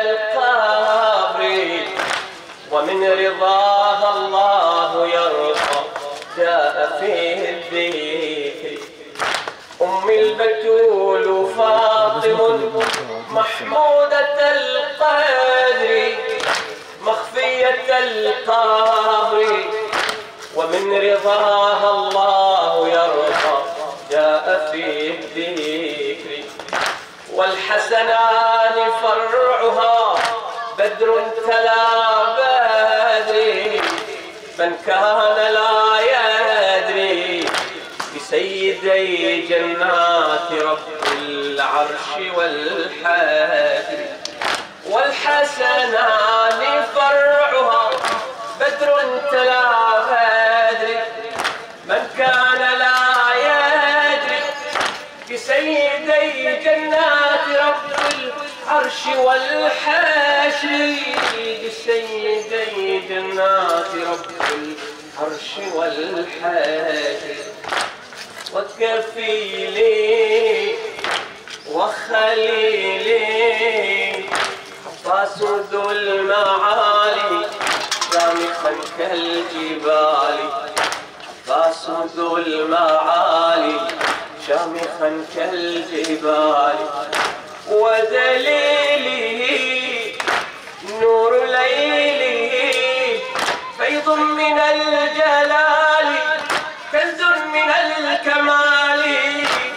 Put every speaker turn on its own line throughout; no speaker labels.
القبر. ومن رضاها الله يرضى. جاء فيه الذكر أم البتول فاطم محمودة القدر. مخفية القبر. ومن رضاها الله والحسنان فرعها. بدر تلا بدر من كان لا يدري بسيدي جنات رب العرش والحادر والحسنان فرعها. بدر تلا بدر من كان لا يدري بسيدي جنات العرش والحاشر بسيدي جنات رب العرش والحاشر وكفيلي وخليلي ذو المعالي شامخا كالجبال. ذو المعالي شامخا كالجبال. ودليله نور ليله فيض من الجلال كنز من الكمال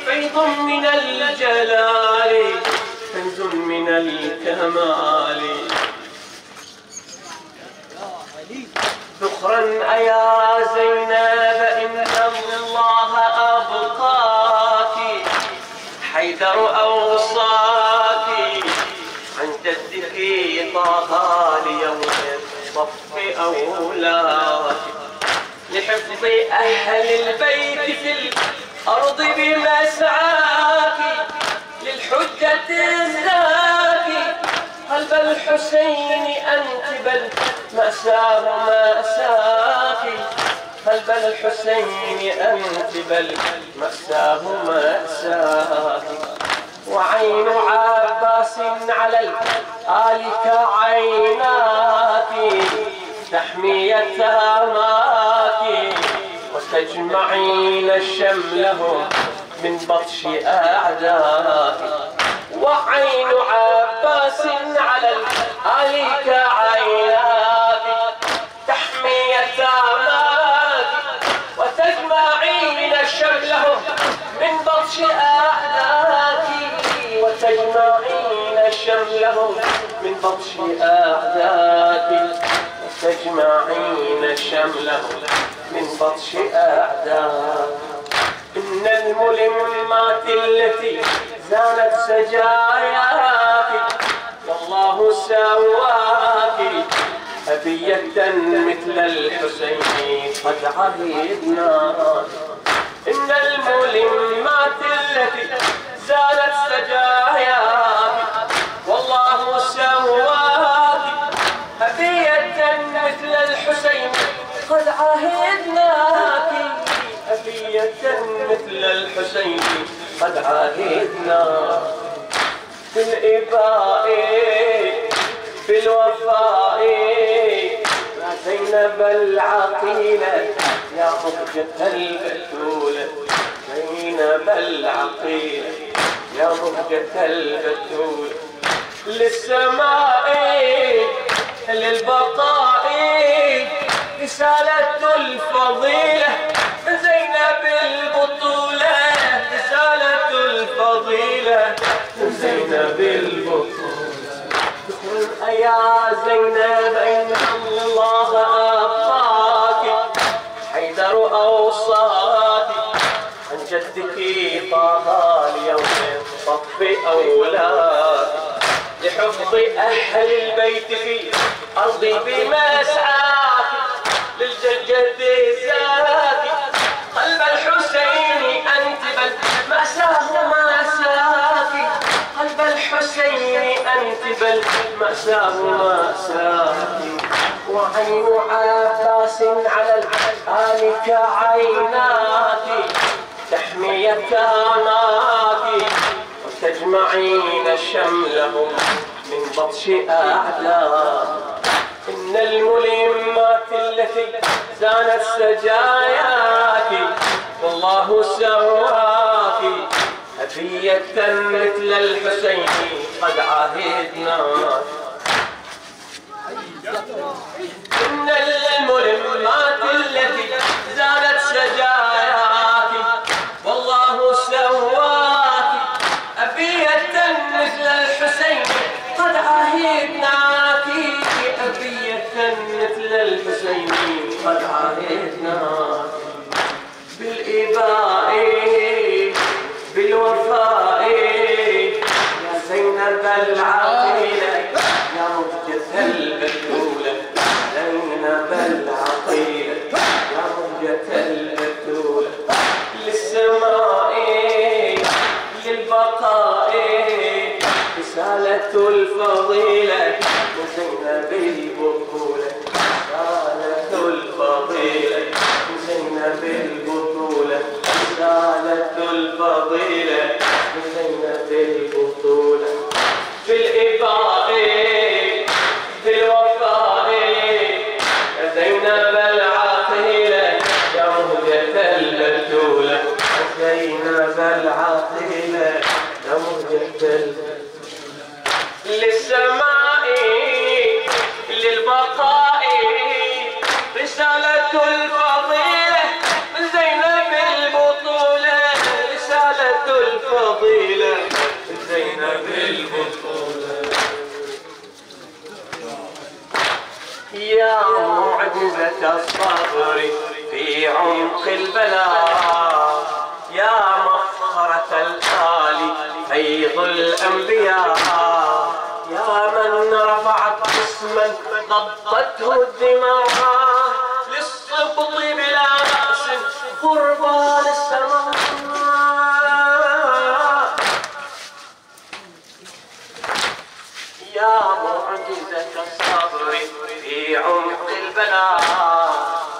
فيض من الجلال كنز من الكمال ذخرا أيا زينب إن الله أبقاك حيدر أوصاك عن جدك طه ليوم الصف أولاك لحفظ أهل البيت في الأرض بمسعاك للحجة الزاكي قلب الحسين أنت بل مأساه مأساك قلب الحسين أنت بل مأساه مأساك وعين عباس على الآل كعيناك تحمي يتاماك وتجمعين شملهم من بطش أعداك وعين عباس على الآل كعيناك تحمي يتاماك وتجمعين شملهم من بطش أعداك شملهم من بطش أعداك وتجمعين شملهم من بطش أعداك إن الملمات التي زانت سجاياك والله سواك. أبية مثل الحسين قد عهدنا. إن الملمات التي زالت سجاياك قد عهدنا. في الإباء في الوفاء. يا زينب العقيلة يا ضجة البتولة زينب العقيلة يا ضجة البتولة للسماء للبقاء رسالة الفضيلة. زينب البطولة يا زينب إن الله أبقاك حيدر أوصاك عن جدك طه اليوم صف أولاك لحفظ أهل البيت في أرضي بمسعاك للجدة زاكي قلب قلب الحسين أنت بل مأساة مأساك وعين عباس على الآل كعيناك تحمي يتاماك وتجمعين شملهم من بطش أعداء إن الملمات التي زانت سجاياك والله سواك هدية مثل الحسين قد عهدنا. إن الملمات التي زالت سجاياك والله سواك أبية مثل الحسين قد عهدناك أبية مثل الحسين قد عهدناك بالإباء بالوفاء يا زينب العقيلة يا مهجة البتولة زينب العقيلة يا مهجة البتولة للسماء للبقاء رسالة الفضيلة يا زينب البطولة رسالة الفضيلة يا زينب البطولة رسالة الفضيلة يا زينب البطولة في الإباء في الوفاء يا زينب العقيلة يا مهجة البتولة يا مهجة البتولة للسماء للبقاء. رسالة الفضيلة زينب البطولة. رسالة الفضيلة زينب البطولة. يا معجزة الصبر في عمق البلاء. الأنبياء. يا من رفعت اسما ضبطته الدماء. للصبط بلا بأس قربان السماء يا معجزة الصبر في عمق البلاء.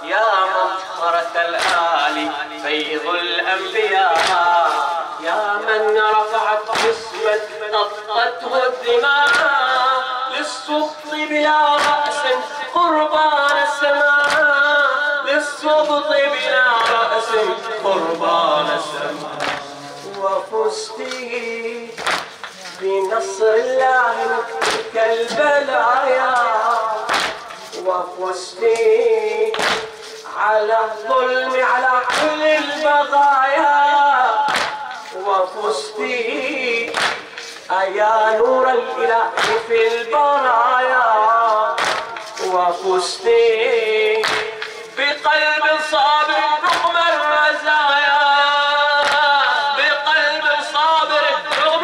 يا مفخرة الآل فيض الأنبياء. يا من رفعت اسما نطته الدماء للسبط بلا رأس قربان السماء للسبط بلا رأس قربان السماء وفزتي بنصر الله كالبلايا وفزتي على الظلم على كل البغايا وفزتي. أيا نور الإله في البرايا. وفزتي. بقلب صابر رغم الرزايا بقلب صابر رغم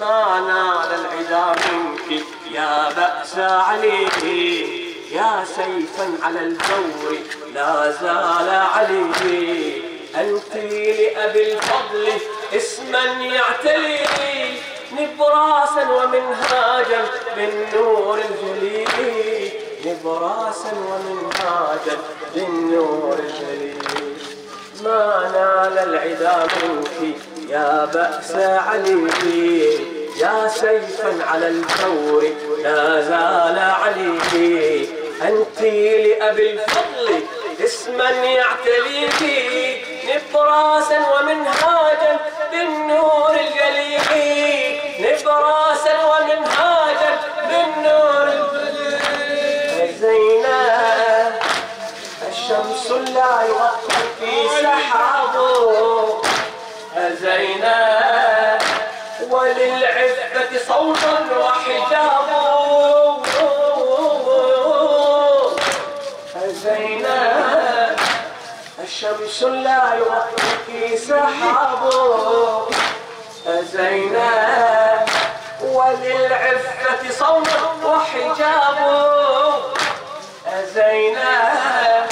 ما نال العدا منك يا بأس عليه يا سيفا على الجور لا زال عليه أنت لأبي الفضل اسما يعتلي. نبراسا ومنهاجا بالنور الجليل. نبراسا ومنهاجا بالنور الجليل. ما نال العدا منك يا بأس عليه يا سيفا على الجور لا زال عليه أنت لأبي الفضل اسما يعتليك. نبراسا ومنهاجا بالنور الجليل. نبراسا ومنهاجا بالنور الجليل. الشمس لا يغطي في سحابه. زينب وللعفة صوتا وحجابه. زينب الشمس لا يغطيك سحابه زينب وللعفة صوت وحجابه زينب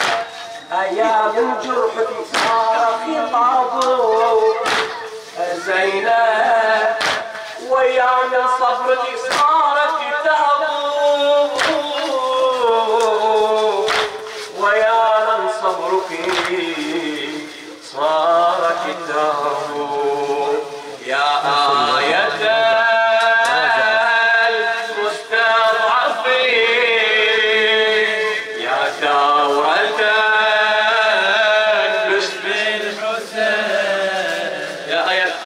أيا من جرحك صار خطابه زينب ويا من صبرك صار كتابه ويا من صبرك صار